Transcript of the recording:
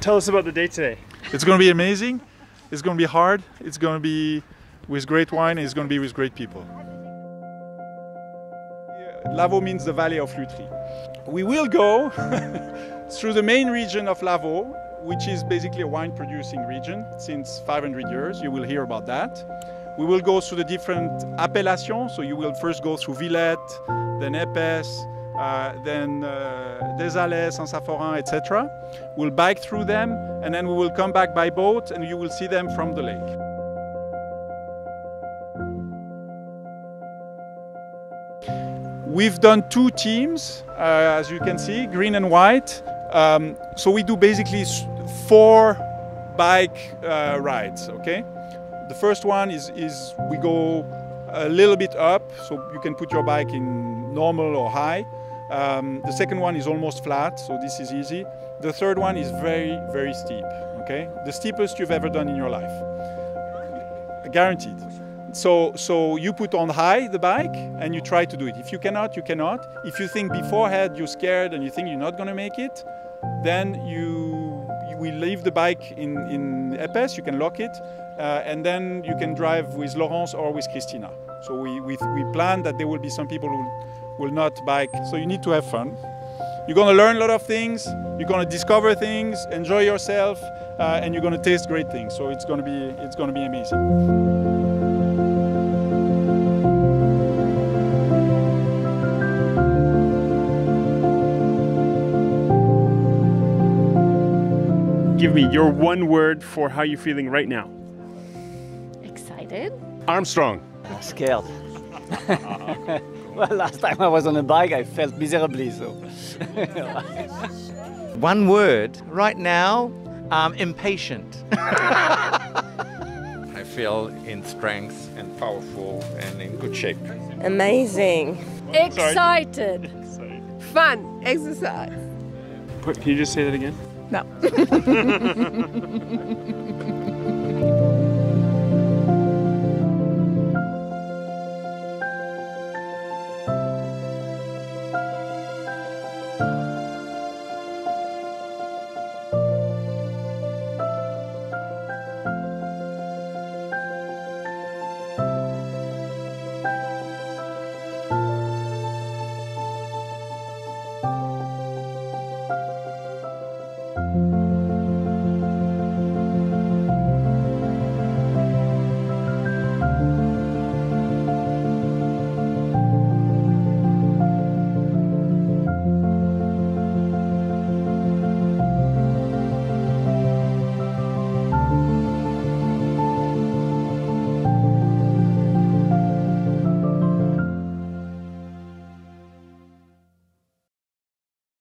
Tell us about the day today. It's going to be amazing. It's going to be hard. It's going to be with great wine. It's going to be with great people. Lavaux means the Valley of Lutry. We will go through the main region of Lavaux, which is basically a wine producing region since 500 years. You will hear about that. We will go through the different appellations. So you will first go through Villette, then Epesses, then uh, Dézaley, Saint-Saphorin, etc. We'll bike through them and then we will come back by boat and you will see them from the lake. We've done two teams, uh, as you can see, green and white. Um, so we do basically four bike uh, rides, okay? The first one is, is we go a little bit up, so you can put your bike in normal or high. Um, the second one is almost flat, so this is easy. The third one is very, very steep, okay? The steepest you've ever done in your life. Guaranteed. So, so you put on high the bike and you try to do it. If you cannot, you cannot. If you think beforehand you're scared and you think you're not going to make it, then you, you will leave the bike in, in Epesses, you can lock it, uh, and then you can drive with Laurence or with Christina. So we, we, we plan that there will be some people who will not bike. So you need to have fun. You're going to learn a lot of things, you're going to discover things, enjoy yourself, uh, and you're going to taste great things. So it's going to be, it's going to be amazing. Give me your one word for how you're feeling right now. Excited. Armstrong. Scared. well, last time I was on a bike, I felt miserably, so. One word. Right now, I'm impatient. I feel in strength and powerful and in good shape. Amazing. Excited. Fun. Exercise. Can you just say that again? No.